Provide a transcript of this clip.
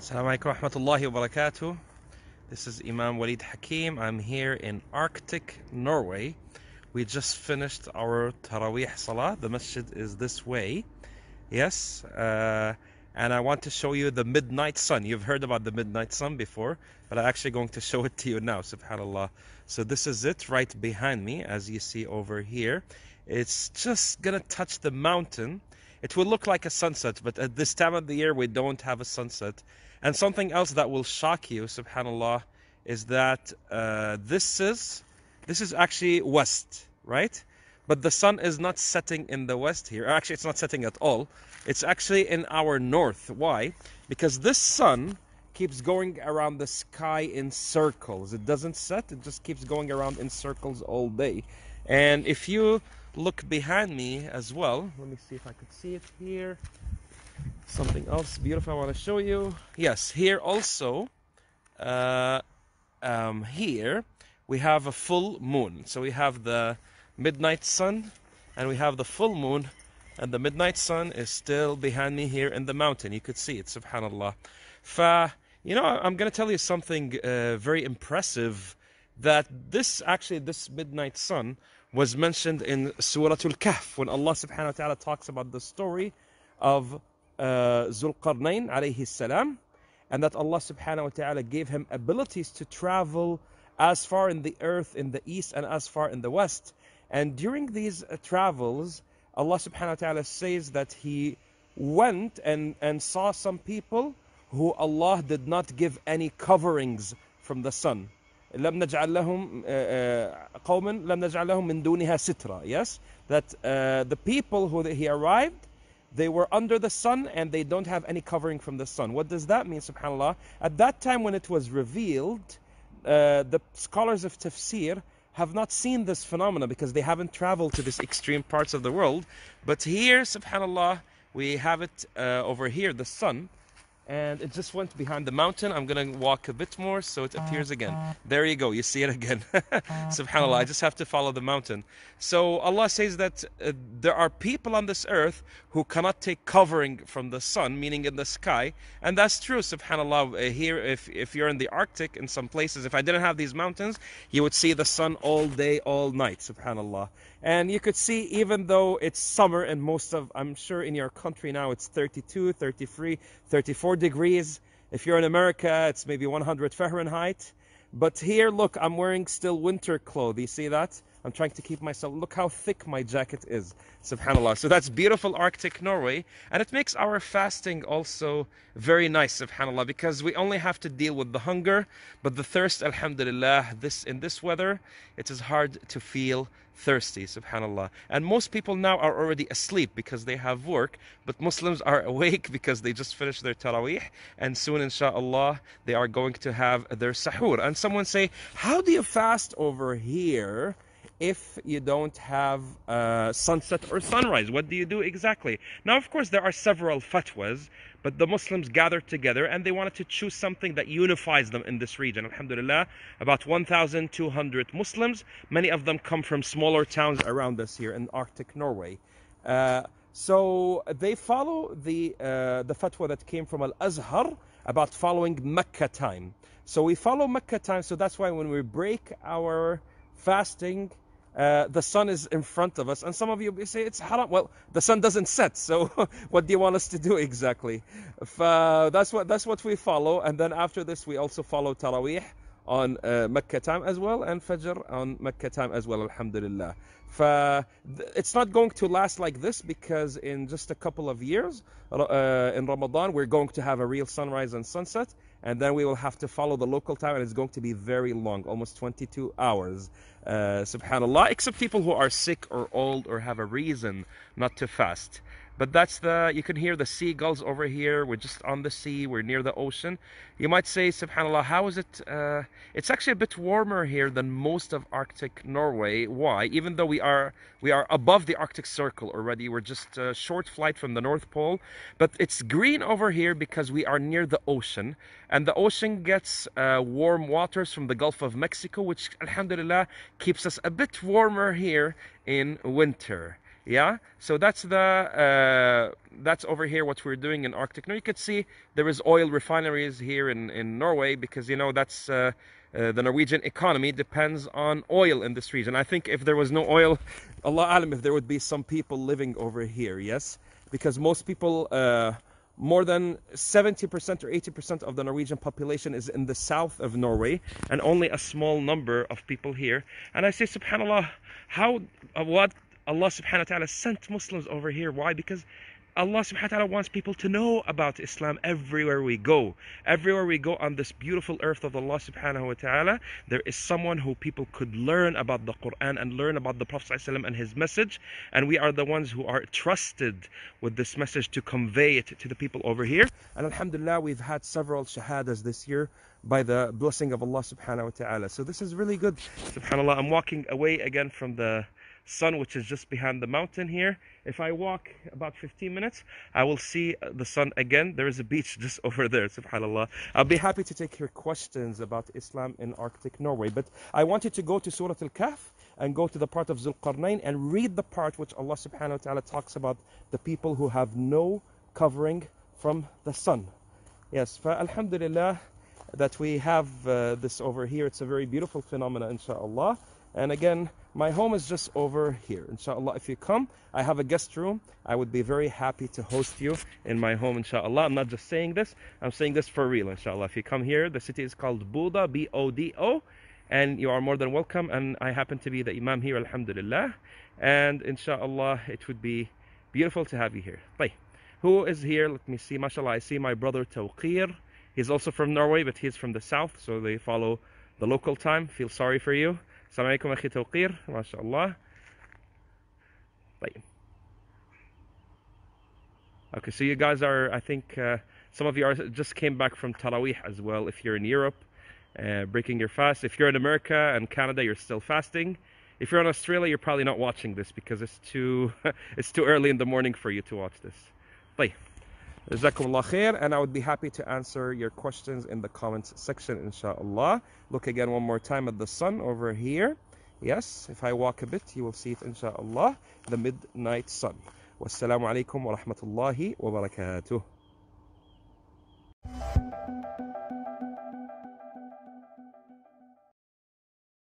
Assalamu alaikum warahmatullahi wabarakatuh. This is Imam Waleed Hakeem. I'm here in Arctic, Norway. We just finished our Taraweeh Salah. The masjid is this way. Yes, uh, and I want to show you the midnight sun. You've heard about the midnight sun before, but I'm actually going to show it to you now, subhanAllah. So this is it right behind me, as you see over here. It's just gonna touch the mountain. It will look like a sunset, but at this time of the year, we don't have a sunset. And something else that will shock you, subhanAllah, is that uh, this is this is actually west, right? But the sun is not setting in the west here. Actually, it's not setting at all. It's actually in our north. Why? Because this sun keeps going around the sky in circles. It doesn't set, it just keeps going around in circles all day. And if you look behind me as well, let me see if I could see it here. Something else beautiful I want to show you. Yes, here also, uh, um, here we have a full moon. So we have the midnight sun and we have the full moon and the midnight sun is still behind me here in the mountain. You could see it, subhanallah. Fa, you know, I'm going to tell you something uh, very impressive that this actually, this midnight sun was mentioned in Surah Al-Kahf when Allah subhanahu wa ta'ala talks about the story of uh, Zulqarnain alayhi salam and that Allah subhanahu wa ta'ala gave him abilities to travel as far in the earth in the east and as far in the west. And during these uh, travels, Allah subhanahu wa ta'ala says that he went and, and saw some people who Allah did not give any coverings from the sun. لم نجعل لهم قوما لم نجعل لهم من دونها سترة yes that uh, the people who he arrived they were under the sun and they don't have any covering from the sun what does that mean subhanallah at that time when it was revealed uh, the scholars of tafsir have not seen this phenomena because they haven't traveled to these extreme parts of the world but here subhanallah we have it uh, over here the sun and it just went behind the mountain. I'm gonna walk a bit more so it appears again. There you go, you see it again. Subhanallah, I just have to follow the mountain. So Allah says that uh, there are people on this earth who cannot take covering from the sun, meaning in the sky, and that's true. Subhanallah, uh, here if if you're in the Arctic in some places, if I didn't have these mountains, you would see the sun all day, all night. Subhanallah, and you could see even though it's summer and most of I'm sure in your country now it's 32, 33, 34 degrees. If you're in America, it's maybe 100 Fahrenheit. But here, look, I'm wearing still winter clothes. You see that? I'm trying to keep myself. Look how thick my jacket is. Subhanallah. So that's beautiful Arctic Norway. And it makes our fasting also very nice, subhanallah, because we only have to deal with the hunger, but the thirst, alhamdulillah, this in this weather, it is hard to feel thirsty, subhanallah. And most people now are already asleep because they have work, but Muslims are awake because they just finished their taraweeh, and soon, inshallah, they are going to have their sahur. And someone say, How do you fast over here? If you don't have uh, sunset or sunrise? What do you do exactly? Now, of course, there are several fatwas, but the Muslims gathered together and they wanted to choose something that unifies them in this region. Alhamdulillah, about 1,200 Muslims. Many of them come from smaller towns around us here in Arctic Norway. Uh, so they follow the uh, the fatwa that came from Al Azhar about following Mecca time. So we follow Mecca time. So that's why when we break our fasting, uh, the sun is in front of us. And some of you say it's haram. Well, the sun doesn't set. So what do you want us to do exactly? If, uh, that's what that's what we follow. And then after this, we also follow Taraweeh on uh, Mecca time as well and Fajr on Mecca time as well. Alhamdulillah. Fa, it's not going to last like this because in just a couple of years uh, in Ramadan we're going to have a real sunrise and sunset and then we will have to follow the local time and it's going to be very long almost 22 hours uh, subhanallah except people who are sick or old or have a reason not to fast but that's the you can hear the seagulls over here. We're just on the sea. We're near the ocean. You might say subhanallah how is it uh, it's actually a bit warmer here than most of arctic norway. Why? Even though we are we are above the arctic circle already. We're just a short flight from the north pole. But it's green over here because we are near the ocean. And the ocean gets uh, warm waters from the gulf of mexico which alhamdulillah keeps us a bit warmer here in winter Yeah, so that's the uh, that's over here what we're doing in Arctic. Now you could see there is oil refineries here in in Norway because you know that's uh, uh, the Norwegian economy depends on oil in this region. I think if there was no oil, Allah alam, if there would be some people living over here, yes, because most people. Uh, more than 70% or 80% of the Norwegian population is in the south of Norway, and only a small number of people here. And I say, subhanAllah, how, uh, what Allah subhanahu wa ta'ala sent Muslims over here. Why? Because Allah subhanahu wa ta'ala wants people to know about Islam everywhere we go. Everywhere we go on this beautiful earth of Allah subhanahu wa ta'ala, there is someone who people could learn about the Quran and learn about the Prophet and his message. And we are the ones who are trusted with this message to convey it to the people over here. And Alhamdulillah, we've had several shahadas this year by the blessing of Allah subhanahu wa ta'ala. So this is really good. Subhanallah, I'm walking away again from the sun which is just behind the mountain here. If i walk about 15 minutes i will see the sun again. There is a beach just over there subhanallah. I'll be happy to take your questions about islam in arctic norway but i wanted to go to surah al-kahf and go to the part of zulqarnain and read the part which allah subhanahu wa ta'ala talks about the people who have no covering from the sun. Yes alhamdulillah that we have uh, this over here. It's a very beautiful phenomenon inshallah and again my home is just over here. Inshallah if you come i have a guest room. I would be very happy to host you in my home inshallah. I'm not just saying this. I'm saying this for real inshallah. If you come here the city is called bodo b-o-d-o and you are more than welcome. And i happen to be the imam here alhamdulillah. And inshallah it would be beautiful to have you here. Bye. who is here? Let me see. Mashallah i see my brother tawqir. He's also from norway but he's from the south so they follow the local time. Feel sorry for you السلام عليكم أخي توقير ما شاء الله طيب Okay, so you guys are, I think, uh, some of you are just came back from Taraweeh as well. If you're in Europe, uh, breaking your fast. If you're in America and Canada, you're still fasting. If you're in Australia, you're probably not watching this because it's too, it's too early in the morning for you to watch this. طيب. and I would be happy to answer your questions in the comments section, inshallah. Look again one more time at the sun over here. Yes, if I walk a bit, you will see it, inshallah, the midnight sun. Wassalamu alaikum wa rahmatullahi wa barakatuh.